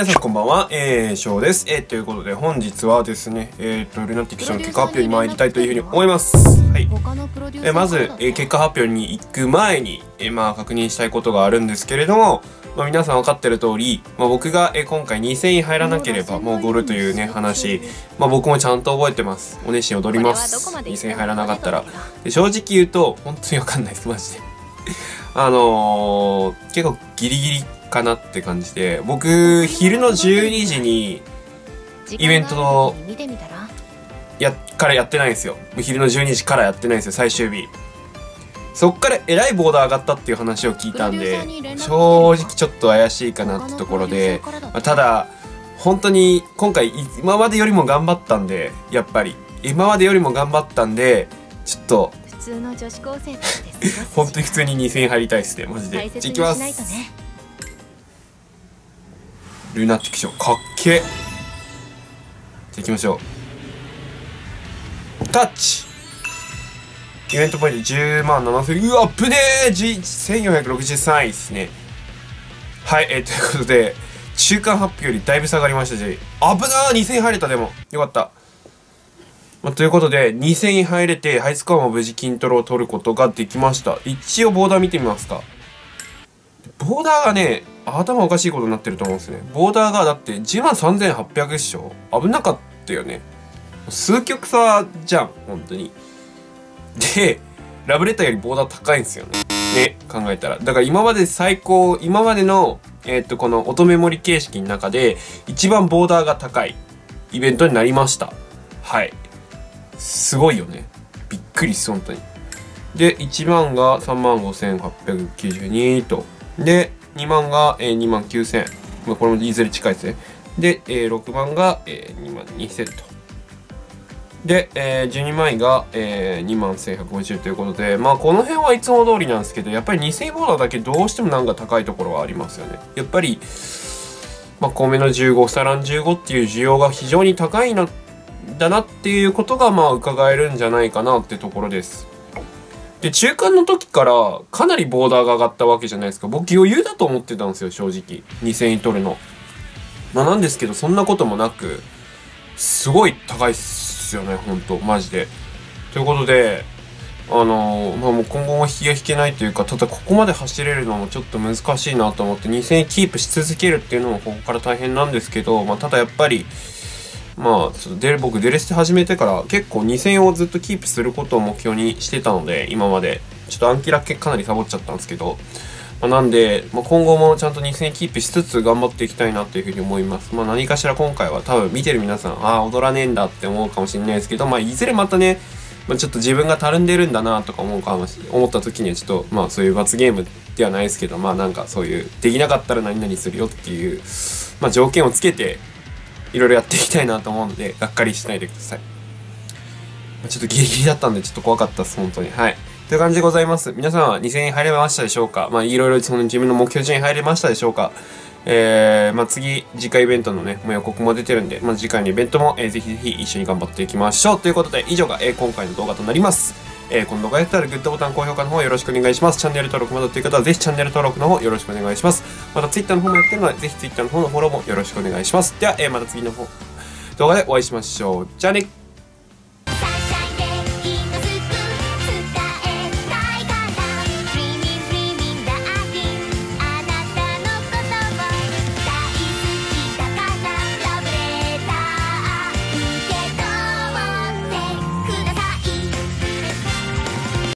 皆さんこんばんは、えー、翔です。えー、ということで本日はですね、えーと、ルナティックションの結果発表に参りたいというふうに思います。はい。えー、まず、えー、結果発表に行く前に、えー、まあ確認したいことがあるんですけれども、まあ、皆さん分かってる通り、まあ、僕が、えー、今回2000円入らなければもうゴルというね話、まあ、僕もちゃんと覚えてます。お熱心踊ります。2000円入らなかったら。で正直言うと、本当に分かんないです、マジで。あのー、結構ギリギリかなって感じで僕昼の12時にイベントやからやってないんですよ。昼の12時からやってないんですよ最終日。そっからえらいボーダー上がったっていう話を聞いたんで正直ちょっと怪しいかなってところで、まあ、ただ本当に今回今までよりも頑張ったんでやっぱり。今までよりも頑張ったんでちょっと普通の女子高生本当に普通に2000円入りたいっすねマジで。いきますルナティクションかっけじゃあ行きましょう。タッチ。イベントポイント10万7000うわアップねー1463位ですね。はいえー、ということで中間発表よりだいぶ下がりましたし危なー。2000入れたでも。よかった。まあ、ということで、2000入れて、ハイスコアも無事筋トレを取ることができました。一応ボーダー見てみますか。ボーダーがね、頭おかしいことになってると思うんですね。ボーダーがだって1万3800でしょ？危なかったよね。数曲差じゃん、本当に。で、ラブレターよりボーダー高いんですよね。ね、考えたら。だから今まで最高、今までの、えー、っと、この音メモリ形式の中で、一番ボーダーが高いイベントになりました。はい。すごいよね。びっくりす、本当に。で、1万が3万5892と。で、2万が、えー、2万9000。まあ、これもいずれ近いですね。で、えー、6万が、えー、2万2000と。で、えー、12枚が、えー、2万1150ということで、まあこの辺はいつも通りなんですけど、やっぱり2000ボーダーだけどうしてもなんか高いところはありますよね。やっぱり、まあ、米の15、サラン15っていう需要が非常に高いのだなっていうことが、まあ伺えるんじゃないかなってところです。で、中間の時からかなりボーダーが上がったわけじゃないですか。僕余裕だと思ってたんですよ、正直。2000円取るの。まあなんですけど、そんなこともなく、すごい高いっすよね、ほんと。マジで。ということで、あのー、まあもう今後も引きが引けないというか、ただここまで走れるのもちょっと難しいなと思って、2000円キープし続けるっていうのもここから大変なんですけど、まあただやっぱり、まあ、ちょっと僕、デレステ始めてから結構2000をずっとキープすることを目標にしてたので、今まで。ちょっと暗記ラッケかなりサボっちゃったんですけど、まあ、なんで、まあ、今後もちゃんと2000キープしつつ頑張っていきたいなというふうに思います。まあ、何かしら今回は多分見てる皆さん、ああ、踊らねえんだって思うかもしれないですけど、まあ、いずれまたね、まあ、ちょっと自分がたるんでるんだなとか思うかもし思った時にはちょっとまあそういう罰ゲームではないですけどまあなんかそういうできなかったら何々するよっていうまあ条件をつけていろいろやっていきたいなと思うので、がっかりしないでください。ちょっとギリギリだったんで、ちょっと怖かったです、本当に。はい。という感じでございます。皆さんは2000円入れましたでしょうか？まあ、いろいろその自分の目標順に入れましたでしょうか？えー、まあ、次、次回イベントのね、もう予告も出てるんで、まあ、次回のイベントも、えー、ぜひぜひ一緒に頑張っていきましょう。ということで、以上が、えー、今回の動画となります。えー、この動画やったらグッドボタン、高評価の方よろしくお願いします。チャンネル登録まだという方はぜひチャンネル登録の方よろしくお願いします。また Twitter の方もやってるので、ぜひ Twitter の方のフォローもよろしくお願いします。では、えー、また次の方動画でお会いしましょう。じゃあね